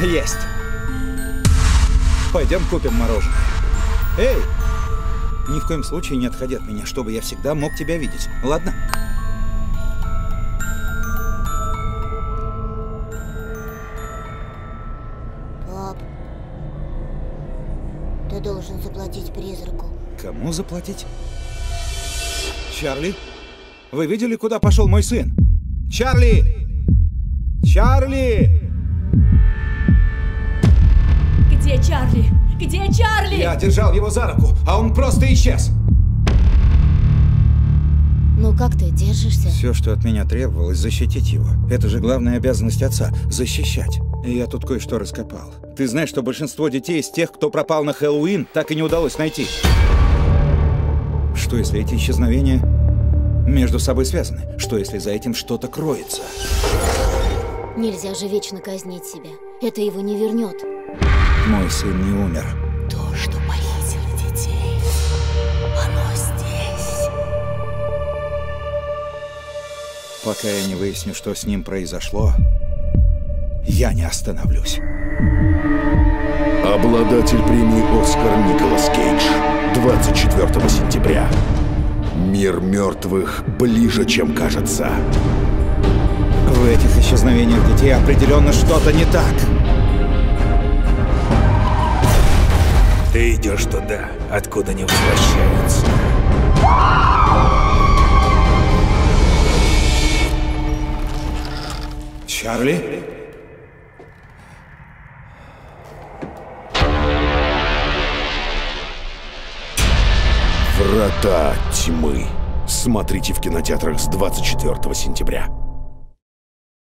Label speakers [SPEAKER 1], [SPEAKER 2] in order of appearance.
[SPEAKER 1] Есть. Пойдем купим мороженое. Эй! Ни в коем случае не отходи от меня, чтобы я всегда мог тебя видеть. Ладно?
[SPEAKER 2] Пап, ты должен заплатить призраку.
[SPEAKER 1] Кому заплатить? Чарли? Вы видели, куда пошел мой сын? Чарли! Чарли!
[SPEAKER 3] Где Чарли?
[SPEAKER 1] Я держал его за руку, а он просто исчез.
[SPEAKER 2] Ну как ты держишься?
[SPEAKER 1] Все, что от меня требовалось, защитить его. Это же главная обязанность отца — защищать. И я тут кое-что раскопал. Ты знаешь, что большинство детей из тех, кто пропал на Хэллоуин, так и не удалось найти. Что если эти исчезновения между собой связаны? Что если за этим что-то кроется?
[SPEAKER 2] Нельзя же вечно казнить себя. Это его не вернет.
[SPEAKER 1] Мой сын не умер.
[SPEAKER 3] То, что похитило детей, оно здесь.
[SPEAKER 1] Пока я не выясню, что с ним произошло, я не остановлюсь.
[SPEAKER 4] Обладатель премии «Оскар» Николас Кейдж. 24 сентября. Мир мертвых ближе, чем кажется.
[SPEAKER 1] В этих исчезновениях детей определенно что-то не так.
[SPEAKER 5] Идешь туда, откуда не возвращаются.
[SPEAKER 1] Чарли?
[SPEAKER 4] Врата тьмы. Смотрите в кинотеатрах с 24 сентября.